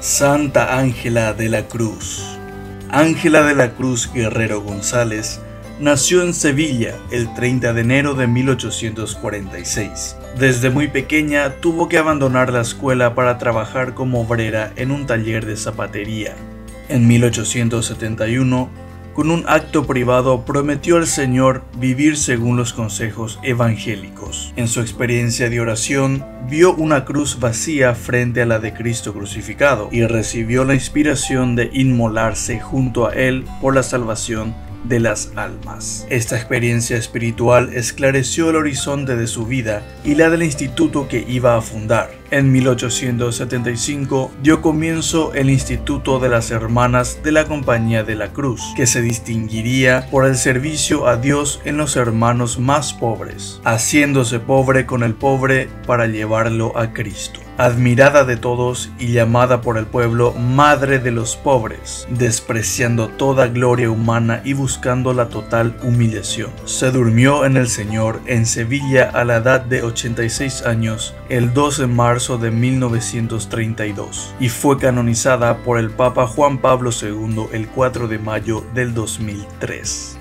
Santa Ángela de la Cruz. Ángela de la Cruz Guerrero González nació en Sevilla el 30 de enero de 1846. Desde muy pequeña tuvo que abandonar la escuela para trabajar como obrera en un taller de zapatería. En 1871 con un acto privado prometió al Señor vivir según los consejos evangélicos. En su experiencia de oración, vio una cruz vacía frente a la de Cristo crucificado y recibió la inspiración de inmolarse junto a Él por la salvación de las almas. Esta experiencia espiritual esclareció el horizonte de su vida y la del instituto que iba a fundar. En 1875 dio comienzo el Instituto de las Hermanas de la Compañía de la Cruz, que se distinguiría por el servicio a Dios en los hermanos más pobres, haciéndose pobre con el pobre para llevarlo a Cristo admirada de todos y llamada por el pueblo Madre de los pobres, despreciando toda gloria humana y buscando la total humillación. Se durmió en el Señor en Sevilla a la edad de 86 años el 12 de marzo de 1932 y fue canonizada por el Papa Juan Pablo II el 4 de mayo del 2003.